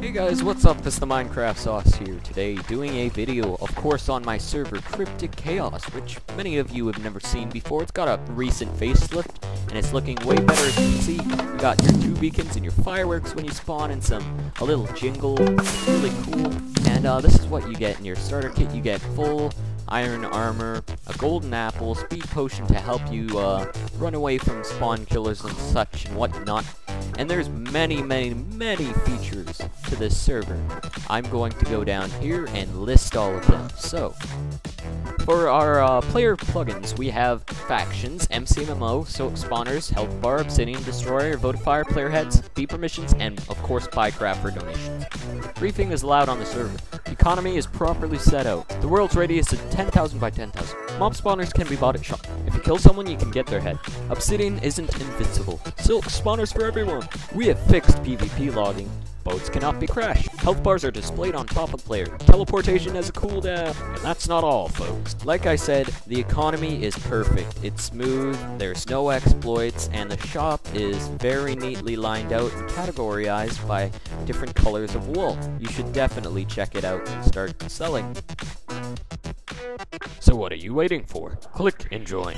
Hey guys, what's up? It's the Minecraft Sauce here today, doing a video, of course, on my server, Cryptic Chaos, which many of you have never seen before. It's got a recent facelift, and it's looking way better as you can see. You got your two beacons and your fireworks when you spawn, and some, a little jingle, really cool. And uh, this is what you get in your starter kit. You get full iron armor, a golden apple, speed potion to help you uh, run away from spawn killers and such and whatnot. And there's many, many, many features to this server. I'm going to go down here and list all of them. So, for our uh, player plugins, we have Factions, MCMMO, Silk Spawners, Health Bar, Obsidian Destroyer, Votifier, Player Heads, B Permissions, and of course Buycraft for donations. Griefing is allowed on the server. Economy is properly set out. The world's radius is 10,000 by 10,000. Mob spawners can be bought at shop. Kill someone, you can get their head. Obsidian isn't invincible. Silk spawners for everyone. We have fixed PvP logging. Boats cannot be crashed. Health bars are displayed on top of player. Teleportation has a cooldown. And that's not all, folks. Like I said, the economy is perfect. It's smooth, there's no exploits, and the shop is very neatly lined out and categorized by different colors of wool. You should definitely check it out and start selling. So what are you waiting for? Click and join.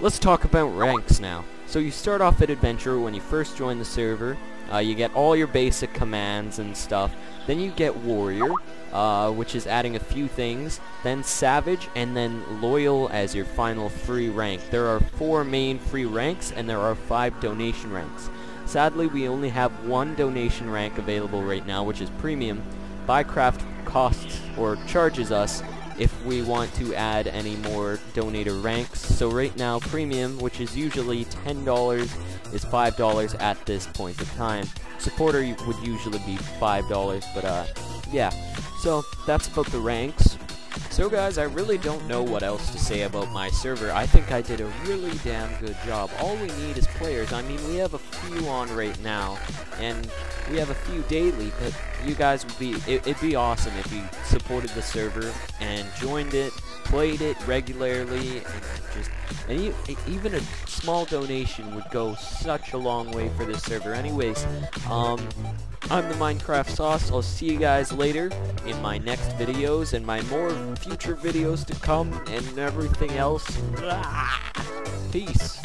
Let's talk about ranks now. So you start off at Adventure when you first join the server. Uh, you get all your basic commands and stuff. Then you get Warrior, uh, which is adding a few things. Then Savage, and then Loyal as your final free rank. There are four main free ranks, and there are five donation ranks. Sadly, we only have one donation rank available right now, which is Premium. Buycraft costs or charges us if we want to add any more donator ranks. So right now, Premium, which is usually $10, is $5 at this point of time. Supporter would usually be $5, but uh, yeah. So that's about the ranks. So guys, I really don't know what else to say about my server. I think I did a really damn good job. All we need is players. I mean, we have a few on right now, and we have a few daily, but you guys would be, it, would be awesome if you supported the server and joined it, played it regularly, and just, and even a small donation would go such a long way for this server. Anyways, um, I'm the Minecraft Sauce. I'll see you guys later in my next videos and my more future videos to come and everything else. Peace.